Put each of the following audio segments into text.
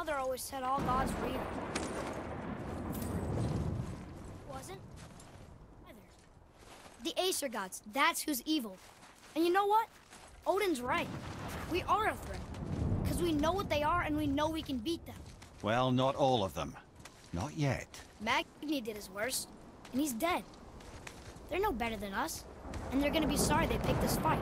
Mother always said all gods were evil. Wasn't? Either. The Aesir gods, that's who's evil. And you know what? Odin's right. We are a threat. Because we know what they are and we know we can beat them. Well, not all of them. Not yet. Magni did his worst, and he's dead. They're no better than us, and they're gonna be sorry they picked this fight.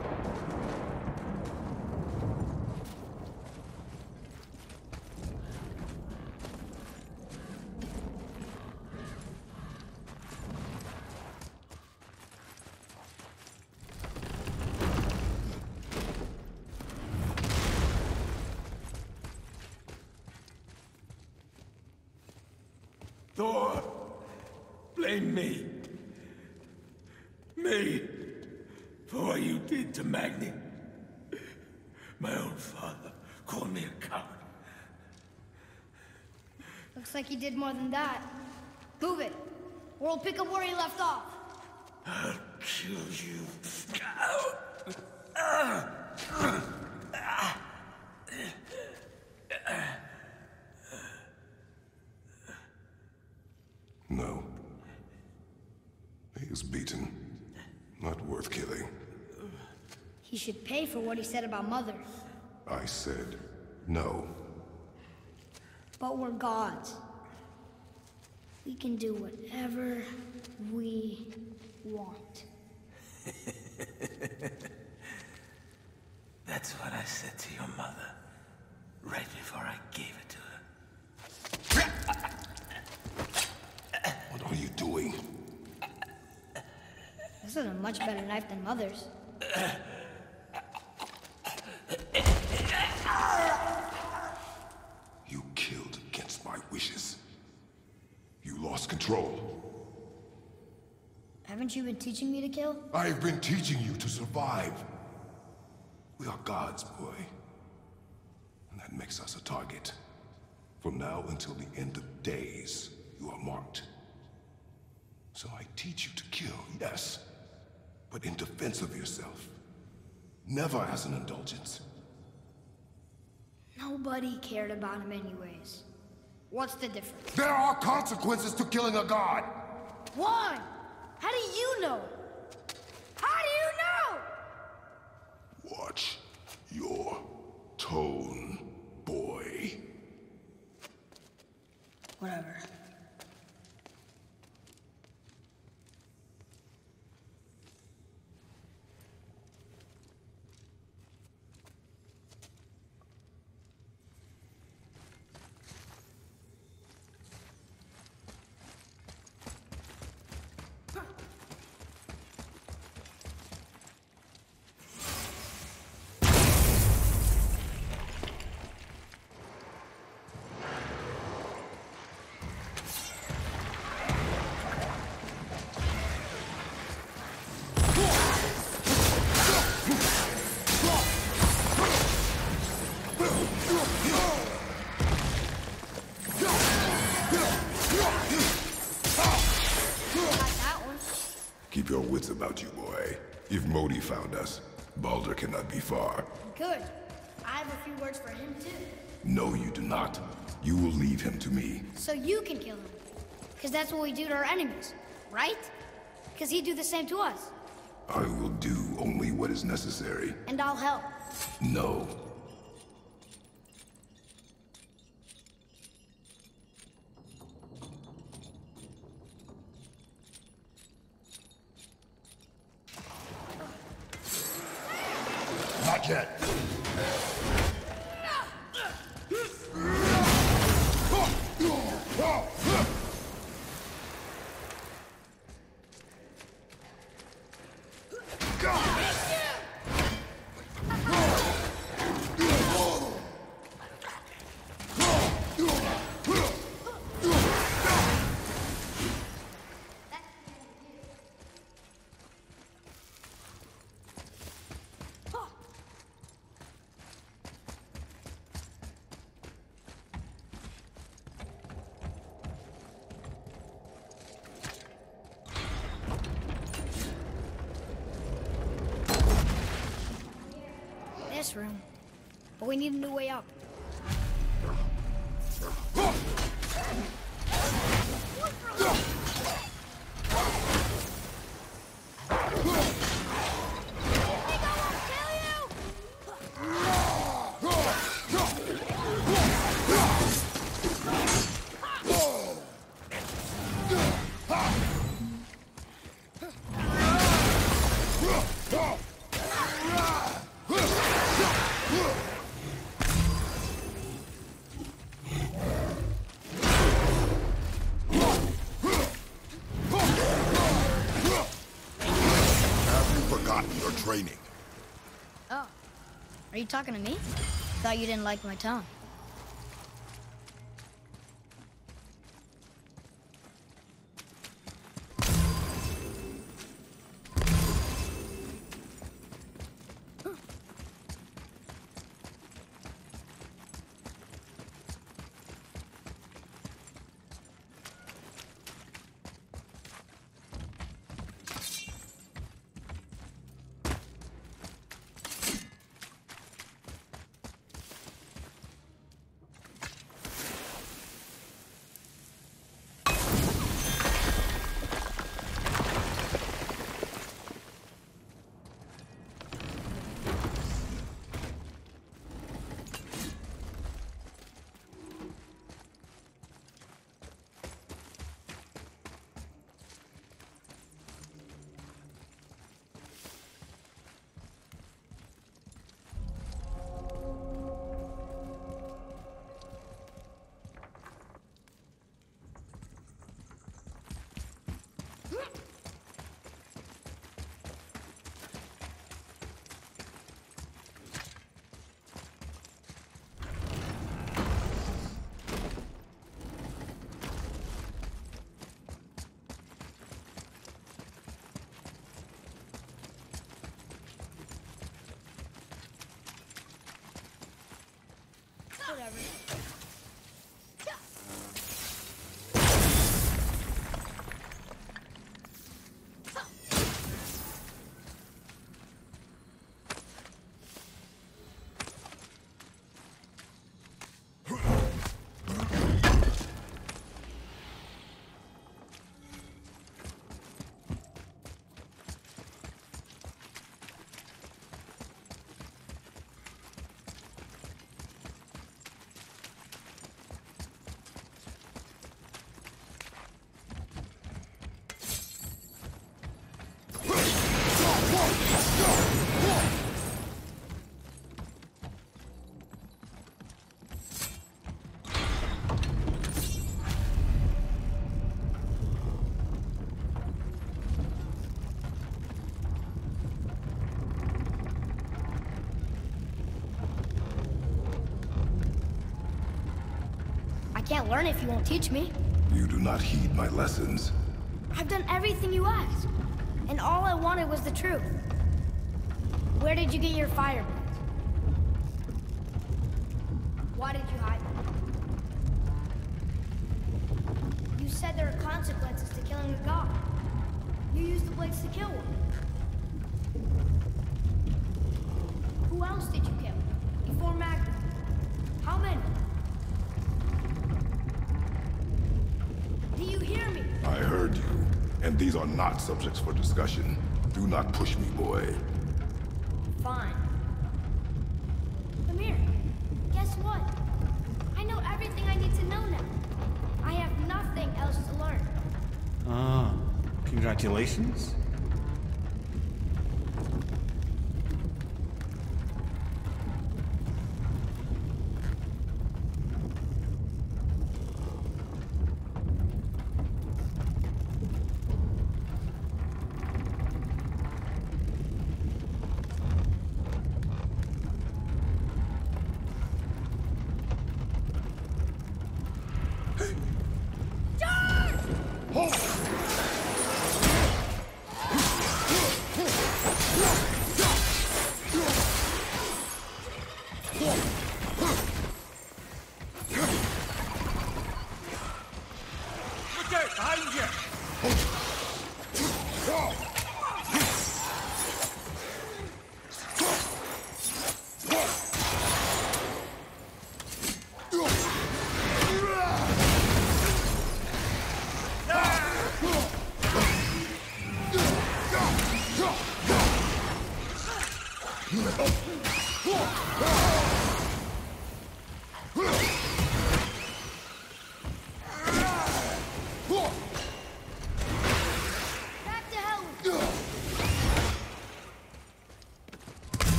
Thor, blame me. Me. For what you did to Magni. My own father called me a coward. Looks like he did more than that. Move it, or we'll pick up where he left off. I'll kill you. No. He is beaten. Not worth killing. He should pay for what he said about Mother. I said no. But we're gods. We can do whatever we want. That's what I said to your mother. Right before I gave it to her. What are you doing? This is a much better knife than Mother's. You killed against my wishes. You lost control. Haven't you been teaching me to kill? I've been teaching you to survive. We are gods, boy. And that makes us a target. From now until the end of days, you are marked. So I teach you to kill, yes. But in defense of yourself. Never as an indulgence. Nobody cared about him anyways. What's the difference? There are consequences to killing a god! Why? How do you know? How do you know? Watch your tone, boy. Whatever. Got that one. Keep your wits about you, boy. If Modi found us, Baldur cannot be far. Good. I have a few words for him too. No, you do not. You will leave him to me. So you can kill him. Because that's what we do to our enemies, right? Because he'd do the same to us. I will do only what is necessary. And I'll help. No. This room. But we need a new way up. Are you talking to me? Thought you didn't like my tone. Can't learn if you won't teach me. You do not heed my lessons. I've done everything you asked. And all I wanted was the truth. Where did you get your fire? Why did you hide them? You said there are consequences to killing a god. You used the blades to kill one. Who else did you kill? Before Matt These are not subjects for discussion. Do not push me, boy. Fine. Mimir, guess what? I know everything I need to know now. I have nothing else to learn. Ah, congratulations.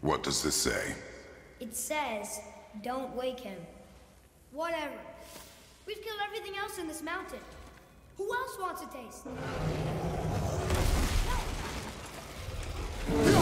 What does this say? It says, don't wake him. Whatever. We've killed everything else in this mountain. Who else wants a taste? See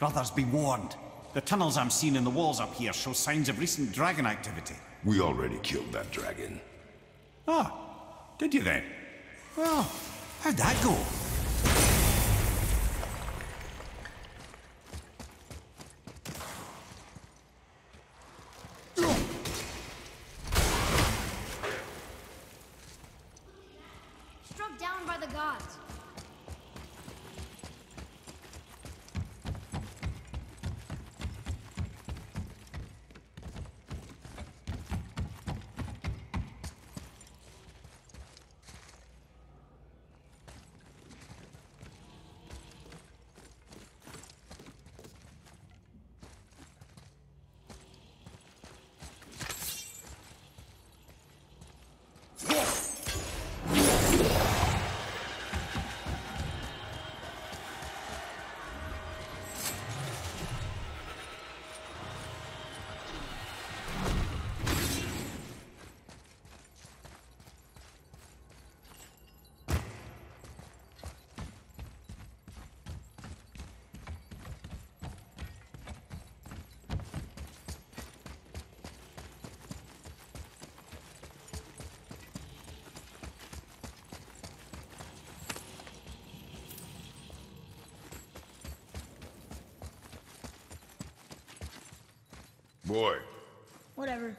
Brothers, be warned. The tunnels I'm seeing in the walls up here show signs of recent dragon activity. We already killed that dragon. Ah, did you then? Well, how'd that go? Struck down by the gods. Boy, Whatever.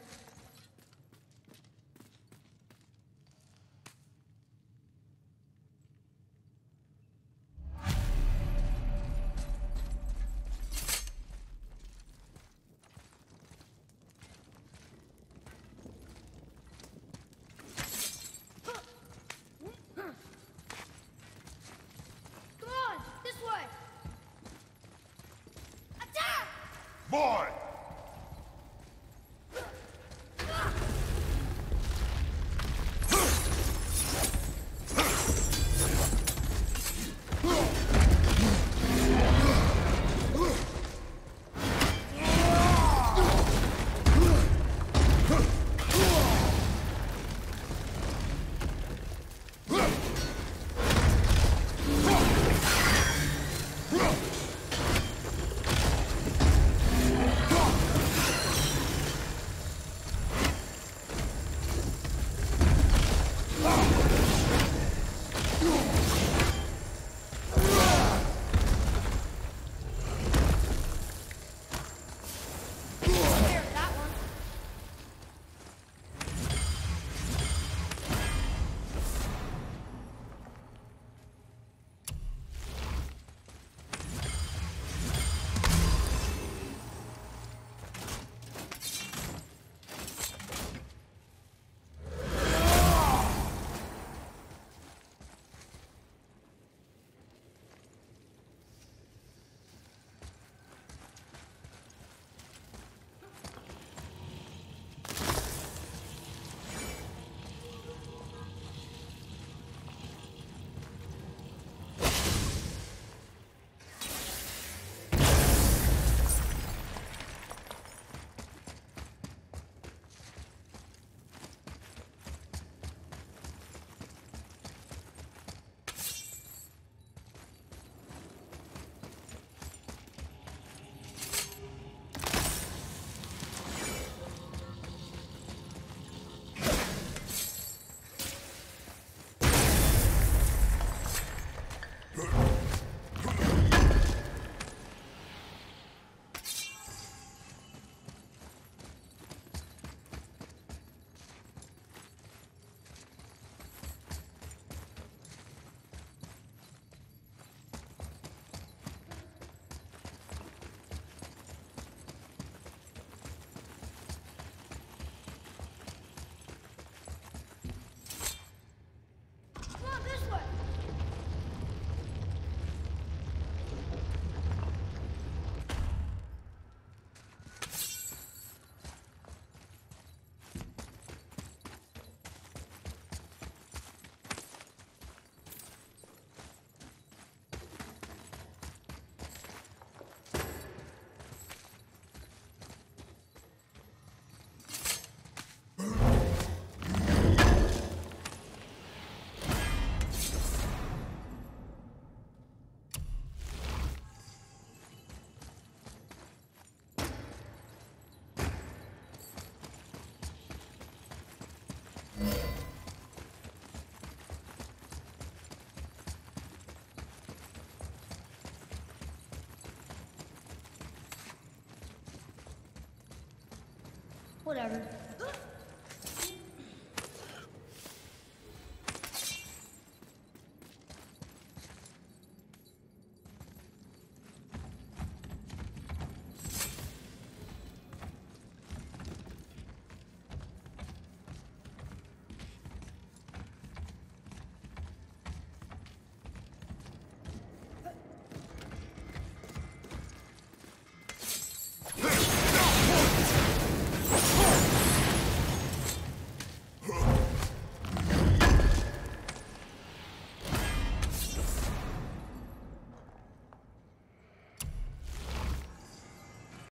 Whatever.